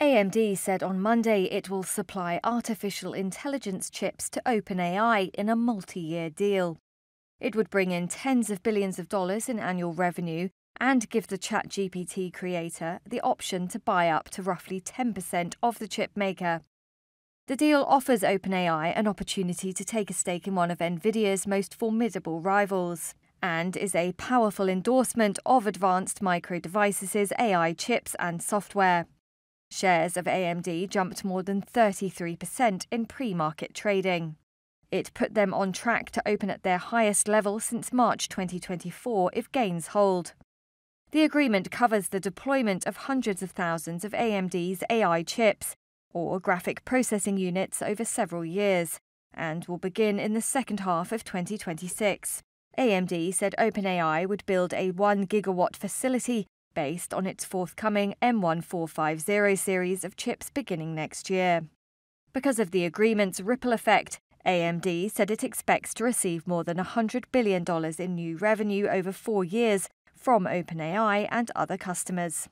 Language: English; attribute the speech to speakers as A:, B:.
A: AMD said on Monday it will supply artificial intelligence chips to OpenAI in a multi year deal. It would bring in tens of billions of dollars in annual revenue and give the ChatGPT creator the option to buy up to roughly 10% of the chip maker. The deal offers OpenAI an opportunity to take a stake in one of NVIDIA's most formidable rivals and is a powerful endorsement of Advanced Micro Devices' AI chips and software. Shares of AMD jumped more than 33% in pre market trading. It put them on track to open at their highest level since March 2024 if gains hold. The agreement covers the deployment of hundreds of thousands of AMD's AI chips, or graphic processing units, over several years, and will begin in the second half of 2026. AMD said OpenAI would build a 1 gigawatt facility based on its forthcoming MI450 series of chips beginning next year. Because of the agreement's ripple effect, AMD said it expects to receive more than $100 billion in new revenue over four years from OpenAI and other customers.